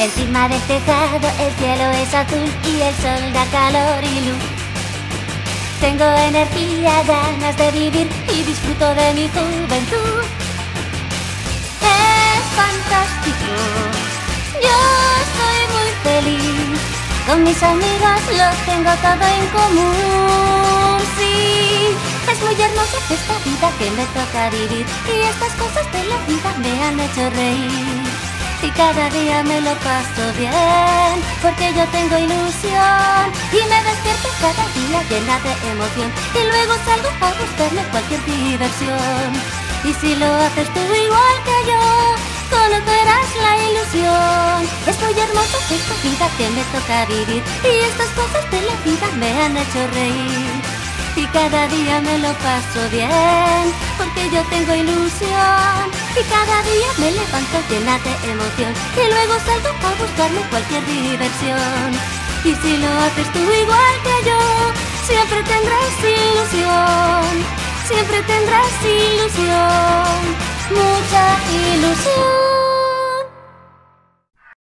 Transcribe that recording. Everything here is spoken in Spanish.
Encima del tejado el cielo es azul y el sol da calor y luz. Tengo energía, ganas de vivir y disfruto de mi juventud. Es fantástico, yo estoy muy feliz. Con mis amigos lo tengo todo en común, sí. Es muy hermosa esta vida que me toca vivir y estas cosas de la vida me han hecho reír y cada día me lo paso bien porque yo tengo ilusión. Y me despierto cada día llena de emoción y luego salgo a buscarme cualquier diversión. Y si lo haces tú igual que yo conocerás la ilusión. Es muy hermosa esta vida que me toca vivir y estas cosas de la vida me han hecho reír. Y cada día me lo paso bien porque yo tengo ilusión y cada día me levanto llena de emoción y luego salgo a buscarme cualquier diversión. Y si lo haces tú igual que yo siempre tendrás ilusión siempre tendrás ilusión